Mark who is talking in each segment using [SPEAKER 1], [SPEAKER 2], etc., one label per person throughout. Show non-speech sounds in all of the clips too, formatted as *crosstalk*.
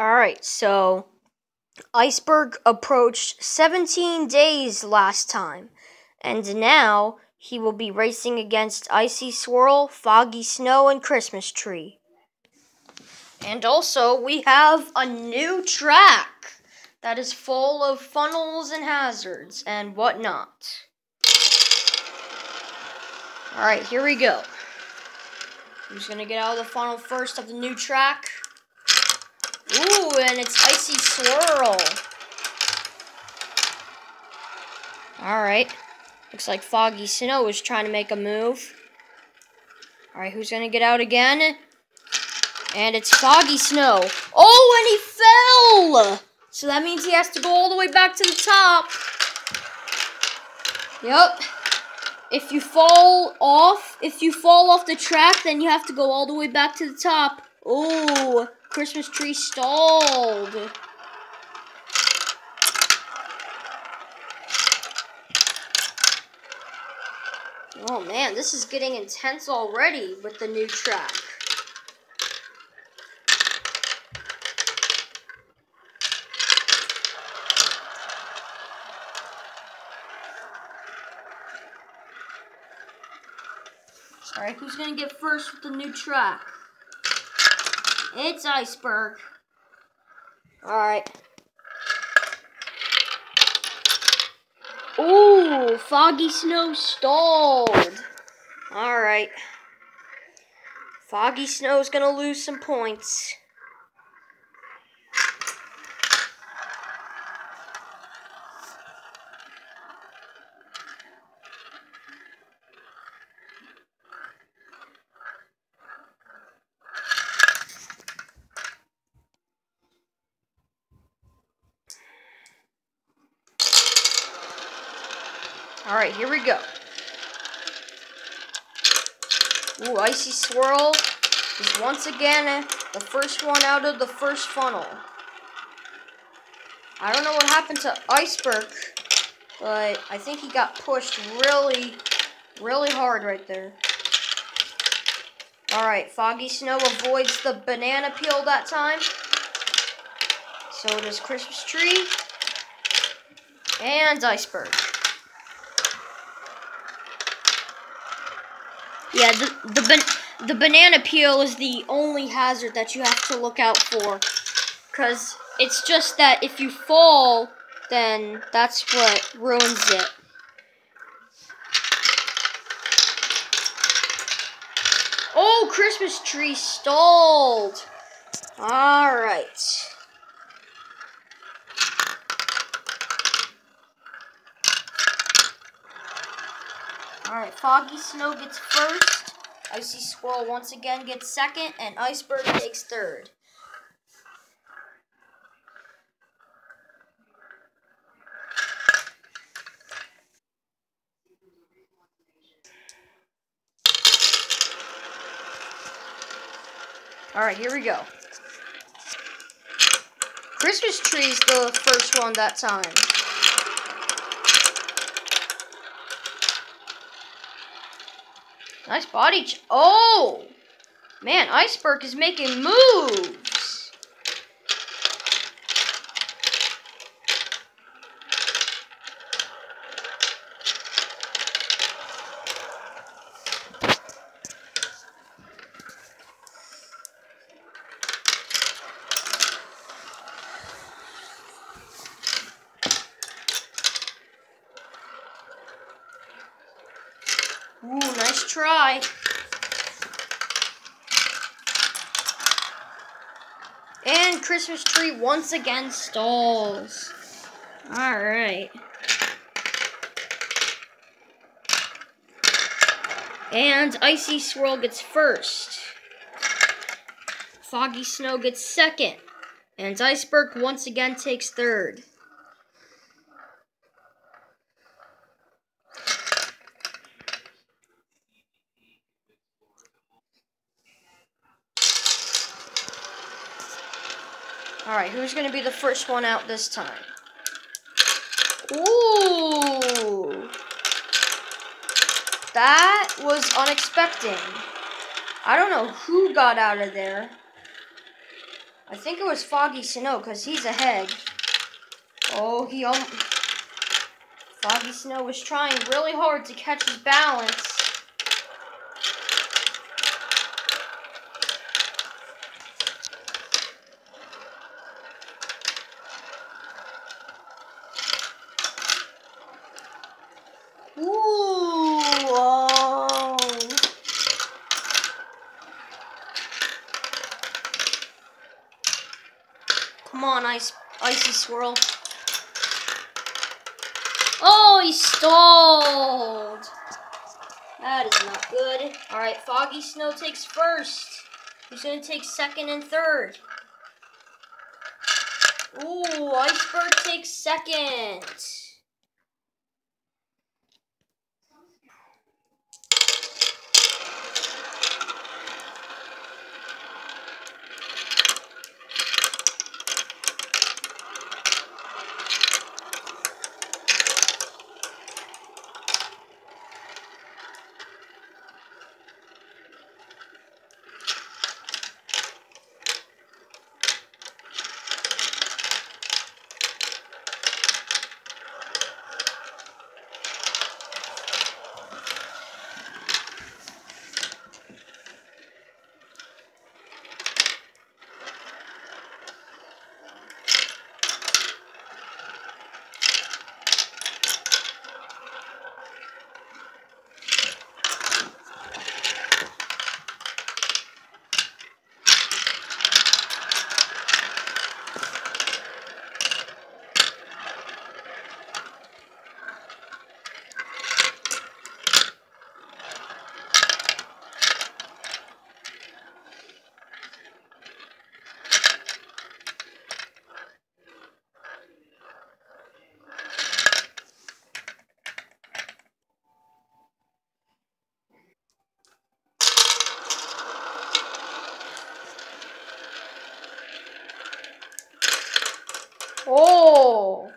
[SPEAKER 1] Alright, so Iceberg approached 17 days last time, and now he will be racing against Icy Swirl, Foggy Snow, and Christmas Tree. And also, we have a new track that is full of funnels and hazards and whatnot. Alright, here we go. Who's gonna get out of the funnel first of the new track? Ooh, and it's Icy Swirl. Alright. Looks like Foggy Snow is trying to make a move. Alright, who's gonna get out again? And it's Foggy Snow. Oh, and he fell! So that means he has to go all the way back to the top. Yep. If you fall off, if you fall off the track, then you have to go all the way back to the top. Oh, Christmas tree stalled. Oh man, this is getting intense already with the new track. Alright, who's gonna get first with the new track? It's Iceberg. Alright. Ooh, Foggy Snow stalled. Alright. Foggy Snow's gonna lose some points. Alright, here we go. Ooh, Icy Swirl is once again uh, the first one out of the first funnel. I don't know what happened to Iceberg, but I think he got pushed really, really hard right there. Alright, Foggy Snow avoids the banana peel that time. So does Christmas Tree. And Iceberg. Yeah, the the the banana peel is the only hazard that you have to look out for, cause it's just that if you fall, then that's what ruins it. Oh, Christmas tree stalled. All right. Alright, Foggy Snow gets first. Icy Swirl once again gets second. And Iceberg takes third. Alright, here we go. Christmas tree's the first one that time. Nice body. oh! Man, Iceberg is making moves. Ooh, try. And Christmas tree once again stalls. Alright. And Icy Swirl gets first. Foggy Snow gets second. And Iceberg once again takes third. Alright, who's going to be the first one out this time? Ooh! That was unexpected. I don't know who got out of there. I think it was Foggy Snow because he's ahead. Oh, he um, Foggy Snow was trying really hard to catch his balance. Ooh, oh. Come on, ice, icy swirl. Oh, he stalled. That is not good. All right, Foggy Snow takes first. Who's going to take second and third? Ooh, Iceberg takes second. Oh.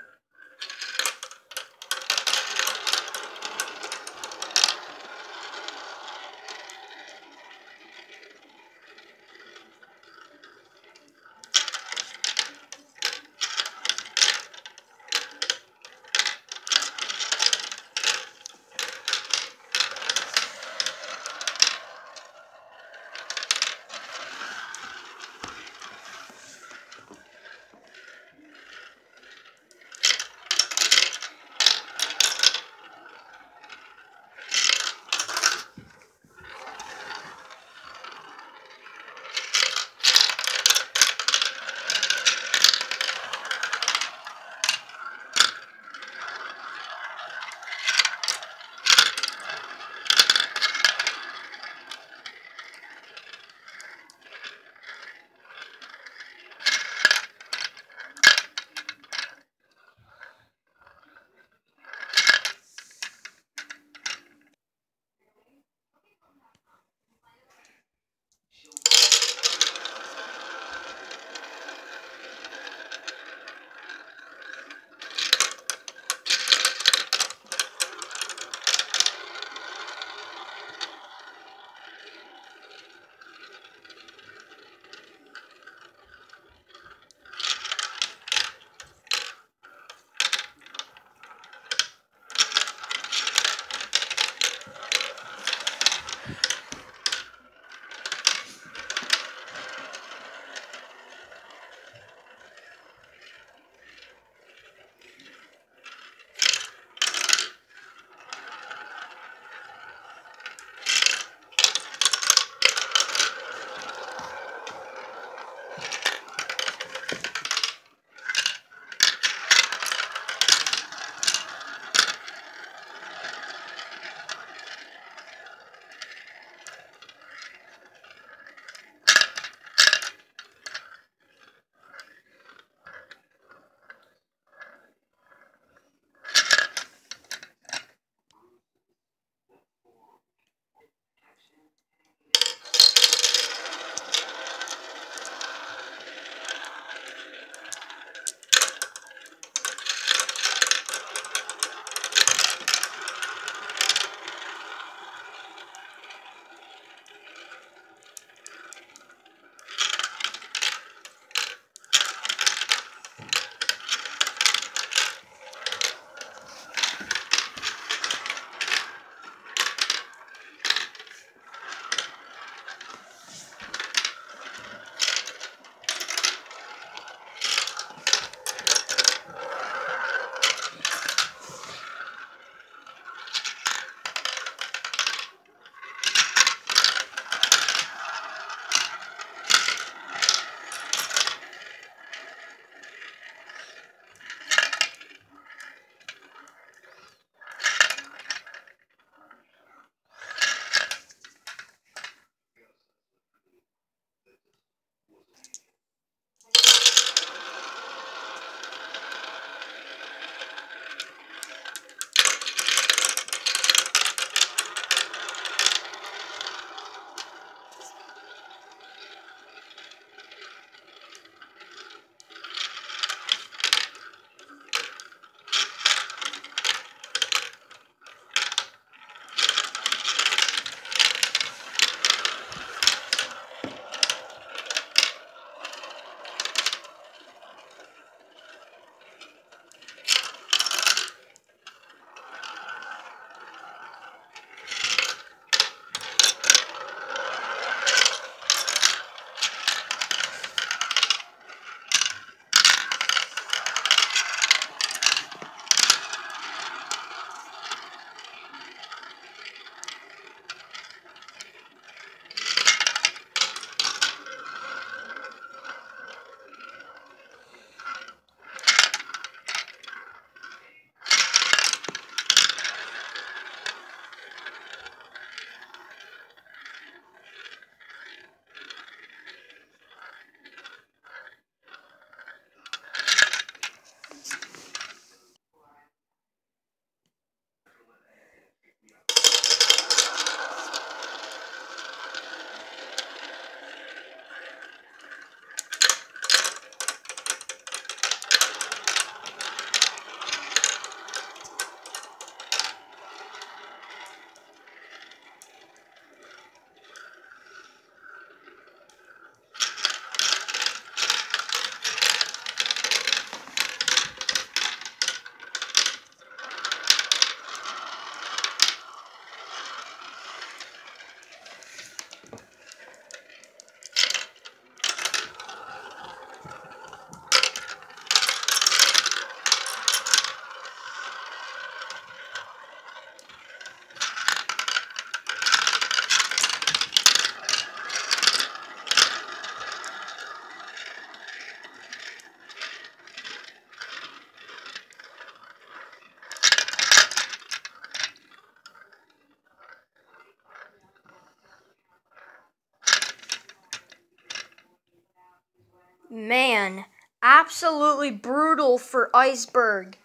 [SPEAKER 1] Absolutely brutal for Iceberg.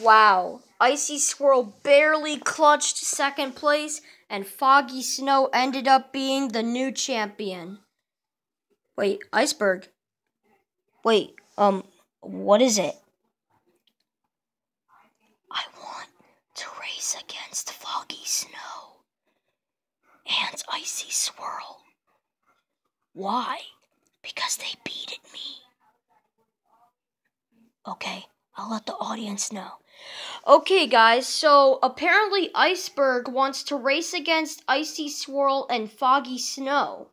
[SPEAKER 1] Wow. Icy Swirl barely clutched second place, and Foggy Snow ended up being the new champion. Wait, Iceberg. Wait, um, what is it? I want to race against Foggy Snow and Icy Swirl. Why? Because they beat it me. Okay, I'll let the audience know. Okay, guys, so apparently Iceberg wants to race against Icy Swirl and Foggy Snow.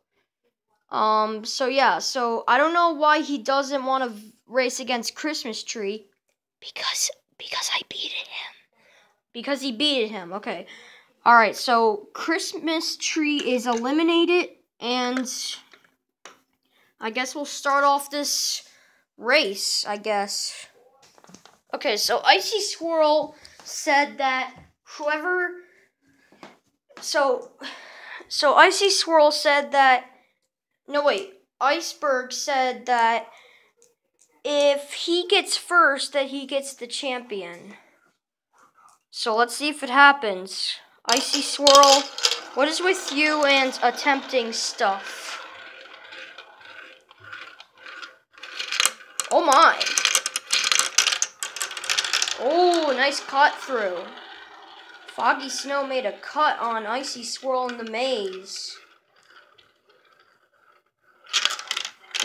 [SPEAKER 1] Um, so yeah, so I don't know why he doesn't want to race against Christmas Tree. Because, because I beat him. Because he beat him, okay. Alright, so Christmas Tree is eliminated, and I guess we'll start off this race, I guess. Okay, so Icy Swirl said that whoever so so Icy Swirl said that no wait, Iceberg said that if he gets first that he gets the champion. So let's see if it happens. Icy Swirl, what is with you and attempting stuff? Oh my. Oh, nice cut through. Foggy Snow made a cut on Icy Swirl in the maze.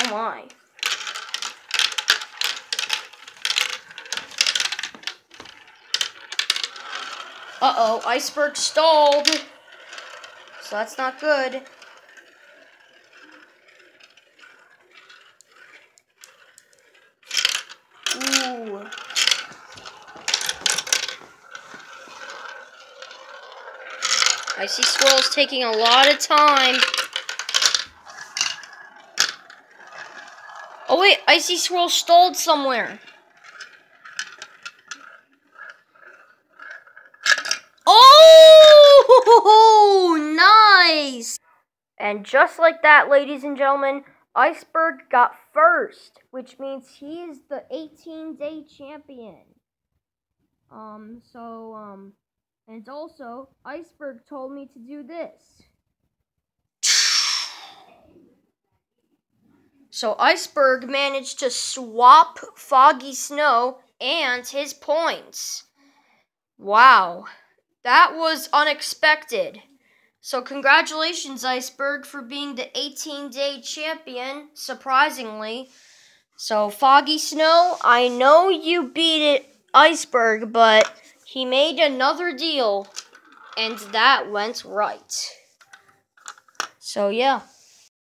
[SPEAKER 1] Oh my. Uh-oh, Iceberg stalled. So that's not good. Ooh. Icy Swirl's taking a lot of time. Oh wait, Icy Swirl stalled somewhere. Oh, *laughs* nice! And just like that, ladies and gentlemen, Iceberg got first, which means he is the 18-day champion. Um, so, um, and also, Iceberg told me to do this. So Iceberg managed to swap Foggy Snow and his points. Wow, that was unexpected. So congratulations, Iceberg, for being the 18-day champion, surprisingly. So Foggy Snow, I know you beat it, Iceberg, but he made another deal, and that went right. So, yeah.